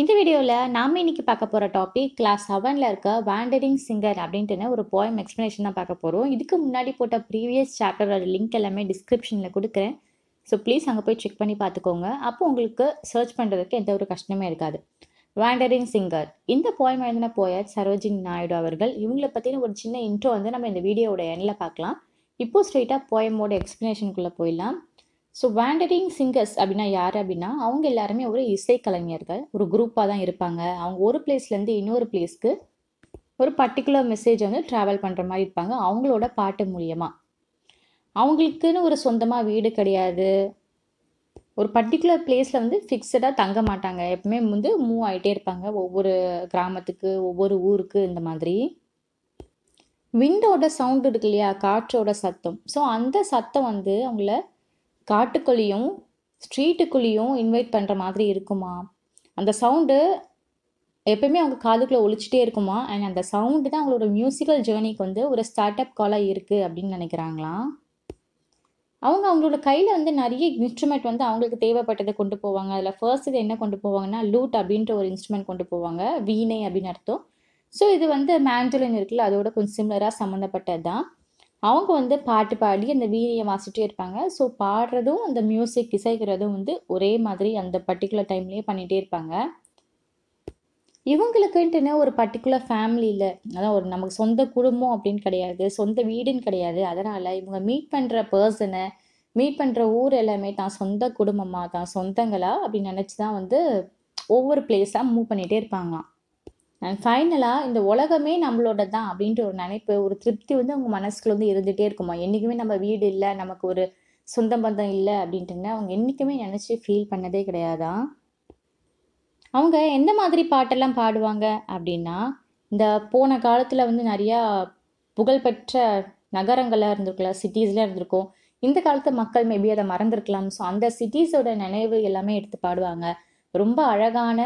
இந்த வீடியோவில் நாம் இன்னைக்கு பார்க்க போகிற டாபிக் கிளாஸ் செவனில் இருக்க வேண்டரிங் சிங்கர் அப்படின்ட்டுன்னு ஒரு போயம் எக்ஸ்ப்ளனேஷன் தான் பார்க்க போகிறோம் இதுக்கு முன்னாடி போட்ட ப்ரீவியஸ் சாப்டரோட லிங்க் எல்லாமே டிஸ்கிரிப்ஷனில் கொடுக்குறேன். ஸோ ப்ளீஸ் அங்கே போய் செக் பண்ணி பார்த்துக்கோங்க. அப்போ உங்களுக்கு சர்ச் பண்ணுறதுக்கு எந்த ஒரு கஷ்டமே இருக்காது. வேண்டரிங் சிங்கர் இந்த போயம் எழுதின போயட் சரோஜினி நாயுடு அவர்கள் இவங்களை பற்றின ஒரு சின்ன இன்ட்ரோ வந்து நம்ம இந்த வீடியோவோட எண்ணில் பார்க்கலாம். இப்போ ஸ்ட்ரெயிட்டாக போயமோட எக்ஸ்ப்ளனேஷனுக்குள்ளே போயிடலாம். ஸோ வேண்டரிங் சிங்கர்ஸ் அப்படின்னா யார் அப்படின்னா அவங்க எல்லாருமே ஒரு இசைக்கலைஞர்கள் ஒரு குரூப்பாக தான் இருப்பாங்க. அவங்க ஒரு பிளேஸ்லேருந்து இன்னொரு பிளேஸ்க்கு ஒரு பர்டிகுலர் மெசேஜ் வந்து ட்ராவல் பண்ணுற மாதிரி இருப்பாங்க. அவங்களோட பாட்டு மூலியமாக அவங்களுக்குன்னு ஒரு சொந்தமாக வீடு கிடையாது. ஒரு பர்டிகுலர் பிளேஸில் வந்து ஃபிக்ஸடாக தங்க மாட்டாங்க. எப்பவுமே வந்து மூவ் ஆகிட்டே இருப்பாங்க. ஒவ்வொரு கிராமத்துக்கு ஒவ்வொரு ஊருக்கு இந்த மாதிரி. விண்டோட சவுண்டு இருக்கு இல்லையா? காற்றோட சத்தம். ஸோ அந்த சத்தம் வந்து அவங்கள காட்டுக்குள்ளேயும் ஸ்ட்ரீட்டுக்குள்ளேயும் இன்வைட் பண்ணுற மாதிரி இருக்குமா? அந்த சவுண்டு எப்பயுமே அவங்க காதுக்குள்ளே ஒழிச்சிட்டே இருக்குமா? அண்ட் அந்த சவுண்டு தான் அவங்களோட மியூசிக்கல் ஜேர்னிக்கு வந்து ஒரு ஸ்டார்ட் அப் காலாக இருக்குது அப்படின்னு நினைக்கிறாங்களாம் அவங்க அவங்களோட கையில் வந்து நிறைய இன்ஸ்ட்ருமெண்ட் வந்து அவங்களுக்கு தேவைப்பட்டதை கொண்டு போவாங்க. அதில் ஃபர்ஸ்ட் இது என்ன கொண்டு போவாங்கன்னா லூட் அப்படின்ற ஒரு இன்ஸ்ட்ருமெண்ட் கொண்டு போவாங்க. வீணை அப்படின்னு அர்த்தம். ஸோ இது வந்து மேண்டலின் இருக்குல்ல அதோட கொஞ்சம் சிம்லராக சம்மந்தப்பட்டது தான் அவங்க வந்து பாட்டு பாடி அந்த வீணையை வாசிட்டே இருப்பாங்க. ஸோ பாடுறதும் அந்த மியூசிக் இசைக்கிறதும் வந்து ஒரே மாதிரி அந்த பர்டிகுலர் டைம்லேயே பண்ணிகிட்டே இருப்பாங்க. இவங்களுக்குன்ட்டுன்னு ஒரு பர்டிகுலர் ஃபேமிலியில் அதான் ஒரு நமக்கு சொந்த குடும்பம் அப்படின்னு கிடையாது சொந்த வீடுன்னு கிடையாது. அதனால் இவங்க மீட் பண்ணுற பர்சனை மீட் பண்ணுற ஊர் எல்லாமே தான் சொந்த குடும்பமாக தான் சொந்தங்களா அப்படின்னு நினச்சி தான் வந்து ஒவ்வொரு பிளேஸாக மூவ் பண்ணிகிட்டே இருப்பாங்களாம். அண்ட் ஃபைனலாக இந்த உலகமே நம்மளோட தான் அப்படின்ற ஒரு நினைப்பு ஒரு திருப்தி வந்து அவங்க மனசுக்குள்ள வந்து இருந்துகிட்டே இருக்குமா? என்றைக்குமே நம்ம வீடு இல்லை நமக்கு ஒரு சொந்த பந்தம் இல்லை அப்படின்ட்டுன்னு அவங்க என்றைக்குமே நினச்சி ஃபீல் பண்ணதே கிடையாதான் அவங்க எந்த மாதிரி பாட்டெல்லாம் பாடுவாங்க அப்படின்னா இந்த போன காலத்தில் வந்து நிறையா புகழ்பெற்ற நகரங்களாக இருந்திருக்கலாம் சிட்டிஸ்லாம் இருந்திருக்கும். இந்த காலத்து மக்கள் மேபி அதை மறந்துருக்கலாம். ஸோ அந்த சிட்டிஸோட நினைவு எல்லாமே எடுத்து பாடுவாங்க. ரொம்ப அழகான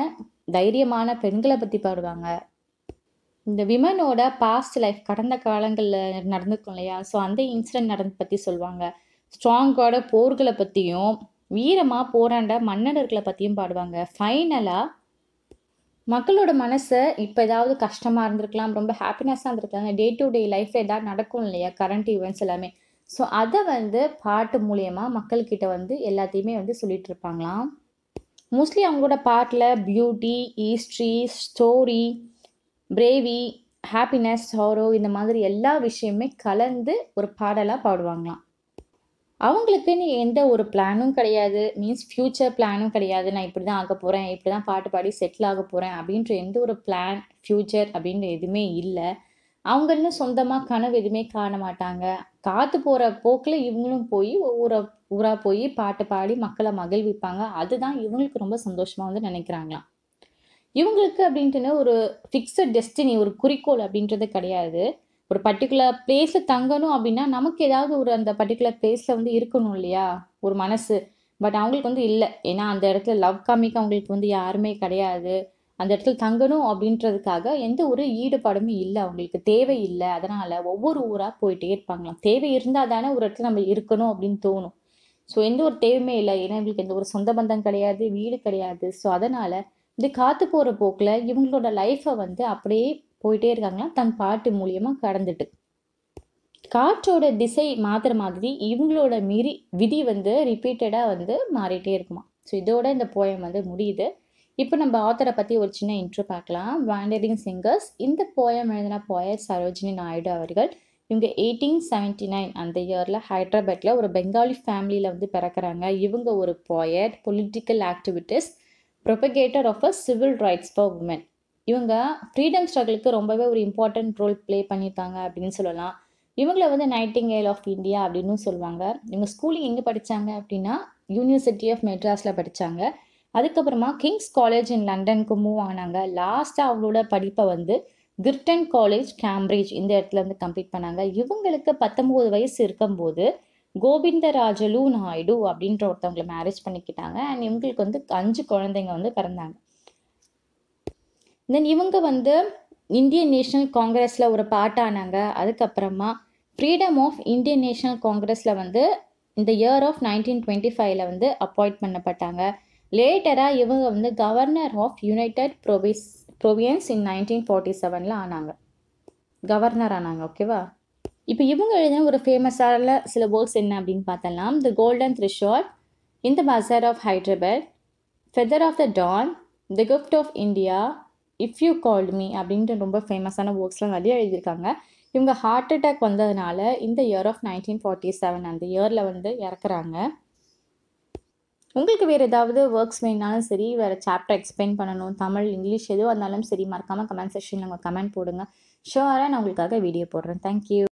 தைரியமான பெண்களை பற்றி பாடுவாங்க இந்த விமனோட பாஸ்ட் லைஃப் கடந்த காலங்களில் நடந்திருக்கும் இல்லையா? ஸோ அந்த இன்சிடென்ட் நடந்து பற்றி சொல்லுவாங்க ஸ்ட்ராங்கோட போர்களை பற்றியும் வீரமாக போராண்ட மன்னர்களை பற்றியும் பாடுவாங்க. ஃபைனலாக மக்களோட மனசை இப்போ ஏதாவது கஷ்டமாக இருந்திருக்கலாம் ரொம்ப ஹாப்பினஸ்ஸாக இருந்திருக்கலாம் டே டு டே லைஃப்பில் ஏதாவது நடக்கும் இல்லையா? கரண்ட் ஈவெண்ட்ஸ் எல்லாமே. ஸோ அதை வந்து பாட்டு மூலியமாக மக்கள்கிட்ட வந்து எல்லாத்தையுமே வந்து சொல்லிகிட்டு இருப்பாங்களாம். மோஸ்ட்லி அவங்களோட பாட்டில் beauty history story bravery happiness sorrow இந்த மாதிரி எல்லா விஷயமே கலந்து ஒரு பாடலாக பாடுவாங்களாம். அவங்களுக்குன்னு எந்த ஒரு பிளானும் கிடையாது. மீன்ஸ் ஃப்யூச்சர் பிளானும் கிடையாது. நான் இப்படி தான் ஆக போகிறேன் இப்படி தான் பாட்டு பாடி செட்டில் ஆக போகிறேன் அப்படின்ற எந்த ஒரு பிளான் ஃப்யூச்சர் அப்படின்ற எதுவுமே இல்லை. அவங்கன்னு சொந்தமாக கனவு எதுவுமே காண மாட்டாங்க. காற்று போகிற போக்கில் இவங்களும் போய் ஊரை ஊராக போய் பாட்டு பாடி மக்களை மகிழ்விப்பாங்க. அதுதான் இவங்களுக்கு ரொம்ப சந்தோஷமாக வந்து நினைக்கிறாங்களாம். இவங்களுக்கு அப்படின்ட்டுன்னு ஒரு ஃபிக்ஸட் டெஸ்டினி ஒரு குறிக்கோள் அப்படின்றது கிடையாது. ஒரு பர்டிகுலர் பிளேஸில் தங்கணும் அப்படின்னா நமக்கு ஏதாவது ஒரு அந்த பர்டிகுலர் பிளேஸில் வந்து இருக்கணும் இல்லையா? ஒரு மனசு. பட் அவங்களுக்கு வந்து இல்லை. ஏன்னா அந்த இடத்துல லவ் காமிக்க அவங்களுக்கு வந்து யாருமே கிடையாது. அந்த இடத்துல தங்கணும் அப்படின்றதுக்காக எந்த ஒரு ஈடுபாடும் இல்லை. அவங்களுக்கு தேவை இல்லை. அதனால் ஒவ்வொரு ஊராக போயிட்டே இருப்பாங்களாம். தேவை இருந்தால் தானே ஒரு இடத்துல நம்ம இருக்கணும் அப்படின்னு தோணும். ஸோ எந்த ஒரு தேவையுமே இல்லை. ஏன்னா இவங்களுக்கு எந்த ஒரு சொந்த பந்தம் கிடையாது வீடு கிடையாது. ஸோ அதனால் இது காற்று போகிற போக்கில் இவங்களோட லைஃப்பை வந்து அப்படியே போயிட்டே இருக்காங்களாம். தன் பாட்டு மூலியமாக கடந்துட்டு. காற்றோட திசை மாத்திர மாதிரி இவங்களோட மீறி விதி வந்து ரிப்பீட்டடாக வந்து மாறிட்டே இருக்குமா ஸோ இதோட இந்த போயம் வந்து முடியுது. இப்போ நம்ம ஆத்தரை பற்றி ஒரு சின்ன இன்ட்ரோ பார்க்கலாம். வாண்டரிங் சிங்கர்ஸ் இந்த போயம் எழுதின போயட் சரோஜினி நாயுடு அவர்கள் இவங்க எயிட்டீன் செவன்டி நைன் அந்த இயரில் ஹைதராபாத்தில் ஒரு பெங்காலி ஃபேமிலியில் வந்து பிறக்கிறாங்க. இவங்க ஒரு poet political activist propagator of a civil rights for women இவங்க ஃப்ரீடம் ஸ்ட்ரகிளுக்கு ரொம்பவே ஒரு இம்பார்ட்டன்ட் ரோல் ப்ளே பண்ணியிருக்காங்க அப்படின்னு சொல்லலாம். இவங்கள வந்து நைட்டிங்கேல் ஆஃப் இந்தியா அப்படின்னு சொல்லுவாங்க. இவங்க ஸ்கூலிங் எங்கே படித்தாங்க அப்படின்னா யூனிவர்சிட்டி ஆஃப் மெட்ராஸில் படித்தாங்க அதுக்கப்புறமா கிங்ஸ் காலேஜ் இன் லண்டனுக்கு மூவ் ஆனாங்க. லாஸ்ட்டாக அவங்களோட படிப்பை வந்து கிர்டன் காலேஜ் கேம்பிரிட்ஜ் இந்த இடத்துல வந்து கம்ப்ளீட் பண்ணாங்க. இவங்களுக்கு பத்தொம்போது வயசு இருக்கும்போது கோவிந்தராஜலு நாயுடு அப்படின்ற ஒருத்தவங்களை மேரேஜ் பண்ணிக்கிட்டாங்க. அண்ட் இவங்களுக்கு வந்து அஞ்சு குழந்தைங்க வந்து பிறந்தாங்க. தென் இவங்க வந்து இந்தியன் நேஷனல் காங்கிரஸில் ஒரு பாட்டானாங்க அதுக்கப்புறமா ஃப்ரீடம் ஆஃப் இந்தியன் நேஷனல் காங்கிரஸில் வந்து இந்த இயர் ஆஃப் நைன்டீன் டுவெண்ட்டி ஃபைவ்ல வந்து அப்பாயிண்ட் பண்ணப்பட்டாங்க. லேட்டராக இவங்க வந்து governor of united province provinces in nineteen forty செவனில் ஆனாங்க. கவர்னர் ஆனாங்க ஓகேவா இப்போ இவங்க எழுதின ஒரு ஃபேமஸான சில வேர்ட்ஸ் என்ன அப்படின்னு பார்த்தலாம் the golden த்ரிஷால் in the bazaar of Hyderabad feather of the dawn the gift of India if you called me அப்படின்ட்டு ரொம்ப ஃபேமஸான ஒர்க்ஸ்லாம் நிறைய எழுதியிருக்காங்க. இவங்க ஹார்ட் அட்டாக் வந்ததுனால இந்த year of nineteen forty seven அந்த இயரில் வந்து இறக்குறாங்க. உங்களுக்கு வேறு ஏதாவது ஒர்க்ஸ் வேணாலும் சரி வேறு சாப்டர் எக்ஸ்பிளைன் பண்ணணும் தமிழ் இங்கிலீஷ் எதுவாக இருந்தாலும் சரி மறக்காமல் கமெண்ட் செக்ஷனில் உங்கள் கமெண்ட் போடுங்க. ஷுவராக நான் உங்களுக்காக வீடியோ போடுறேன். தேங்க்யூ